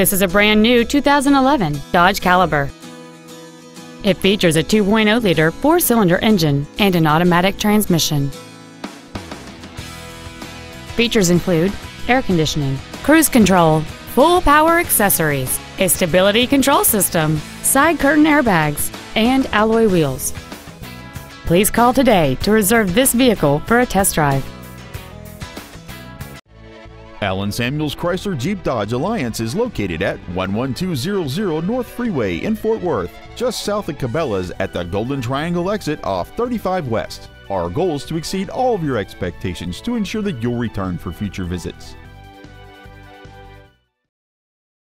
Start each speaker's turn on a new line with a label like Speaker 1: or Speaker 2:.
Speaker 1: This is a brand new 2011 Dodge Caliber. It features a 2.0-liter four-cylinder engine and an automatic transmission. Features include air conditioning, cruise control, full power accessories, a stability control system, side curtain airbags, and alloy wheels. Please call today to reserve this vehicle for a test drive.
Speaker 2: Allen Samuels Chrysler Jeep Dodge Alliance is located at 11200 North Freeway in Fort Worth, just south of Cabela's at the Golden Triangle exit off 35 West. Our goal is to exceed all of your expectations to ensure that you'll return for future visits.